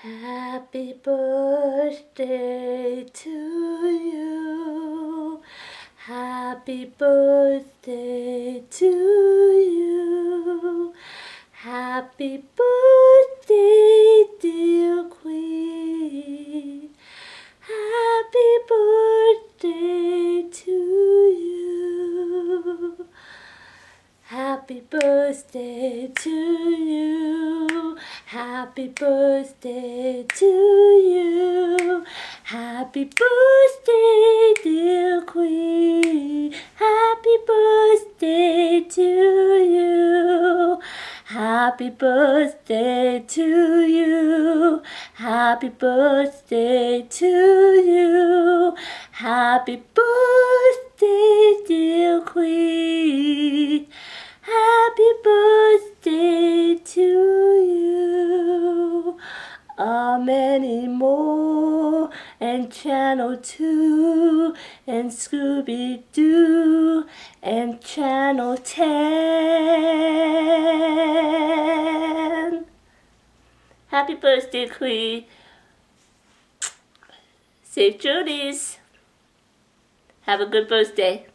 Happy birthday to you. Happy birthday to you. Happy birthday, dear Cree. Happy birthday to you. Happy birthday to you. Happy birthday to you. Happy birthday, dear Cree. Happy birthday to you. Happy birthday to you. Happy birthday to you. Happy birthday, dear Cree. A many more and Channel 2 and Scooby Doo and Channel 10. Happy birthday, Cree. Safe journeys. Have a good birthday.